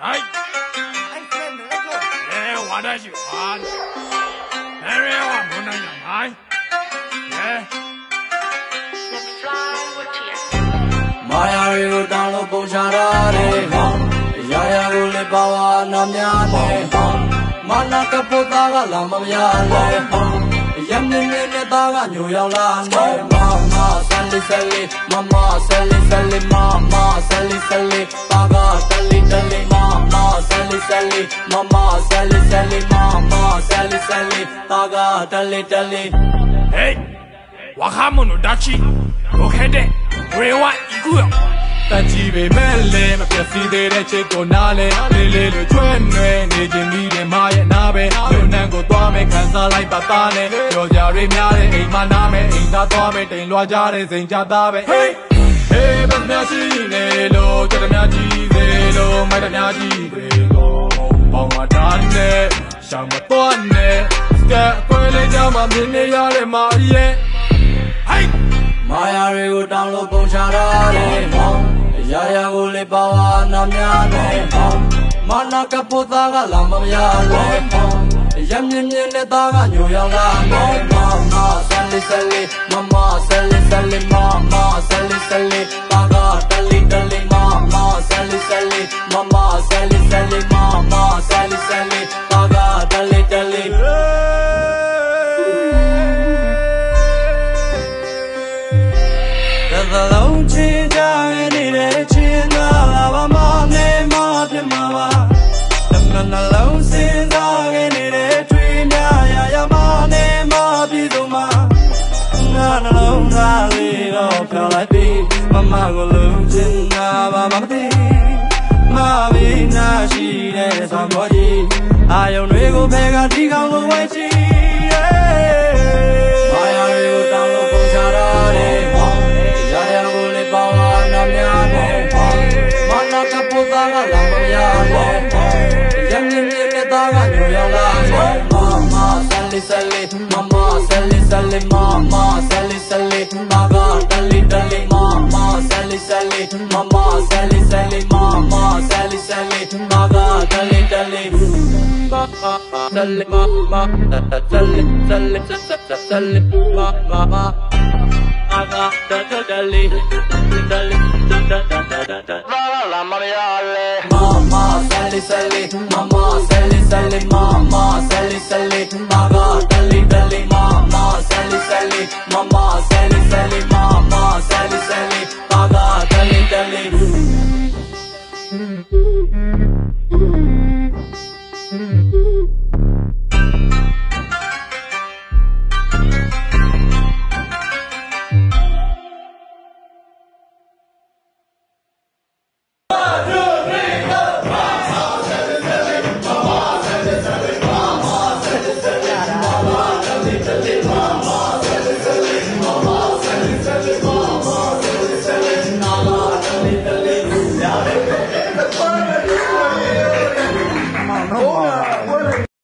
Right. I said Morocco. Yeah, what are you on? Very well, Mona Yamai. Yeah. The fly with tears. Maya yo dalo bojara re ha. Ya ya yo le bawa na mya le ha. Mana ka pota la la ma mya le ha. မြန်မြန်လေးနဲ့သားကမျိုးရောင်လာမောမမဆန်လေးဆန်လေးမမဆန်လေးဆန်လေးမမဆန်လေးဆန်လေးသားကတလေးတလေးမမဆန်လေးဆန်လေးမမဆန်လေးဆန်လေးမမဆန်လေးဆန်လေးသားကတလေးတလေးဟေးဝါခါမနုဒါချီโอเคတဲ့ဝေဝအီကူယော တန်ကြီးပေမဲ့လည်းမပြတ်စီသေးတဲ့ချစ်ကိုနားလဲလေးလေးလိုကျွဲ့နွယ်နေခြင်းမိတယ်မရဲ့နာပဲလူနှံကိုသွားမယ်ခံစားလိုက်ပါသားနဲ့ကြော်ကြရိများတဲ့အိမ်မနာမယ်အိမ်သားသွားမယ်တိမ်လွှားကြတဲ့စိန်ကြသားပဲဟေးဟေးဘယ်များရှိနေလို့ကြက်များကြီးသေးလို့မိုက်တများကြီးသေးလို့ပေါင်းမတားနဲ့ရှောင်းမတော့နဲ့စကအကွဲလေးကြမှာမြင်နေရတဲ့မာရဲ့はいမာယာတွေကိုတောင်းလို့ပုံချထားတယ်ဟော ရာရာကိုလည်းပါဝါနာများတယ်ဟောမနာကပုသားကလာမမရလဲဟောရမြင်မြင်နဲ့သားကညိုရောက်လာမောမမဆယ်လီဆယ်လီမမဆယ်လီဆယ်လီမမဆယ်လီဆယ်လီပါကတလီတလီမမဆယ်လီဆယ်လီမမဆယ်လီဆယ်လီမမဆယ်လီဆယ်လီပါကတလီတလီ The long chin ကြရ လေးတော့ဖြောင်းလိုက်ပြီမမကိုလုံးချင်တာပါမသိမဘီနာရှိတဲ့ဆောင်ပေါ်ကြီးအာယုံတွေကိုဖဲကဒီကောင်ကိုဝိုင်းချီမာ ತಳ್ಳಿ ಮಮ್ಮ ಸಲ್ಲಿ ಸಲ್ಲಿ ಮಾಮ ಸಲ್ಲಿ ಸಲ್ಲಿ ಮಗ ಟಲ್ಲಿ ಟಲ್ಲಿ ಮಾಮ ಸಲ್ಲಿ ಸಲ್ಲಿ ಮಮ್ಮ ಸಲ್ಲಿ ಸಲ್ಲಿ ಮಾಮ ಸಲ್ಲಿ ಸಲ್ಲಿ ಮಗ ಟಲ್ಲಿ ಟಲ್ಲಿ ಸಲ್ಲಿ ಮಾಮ ಸಲ್ಲಿ ಸಲ್ಲಿ ಸಲ್ಲಿ ಮಾಮ ಮಗ ಟಲ್ಲಿ ಟಲ್ಲಿ ಟಲ್ಲಿ La la la selli selli mama selli selli mama selli selli aga telli telli mama selli selli mama selli selli mama selli selli aga telli telli Mm-hmm.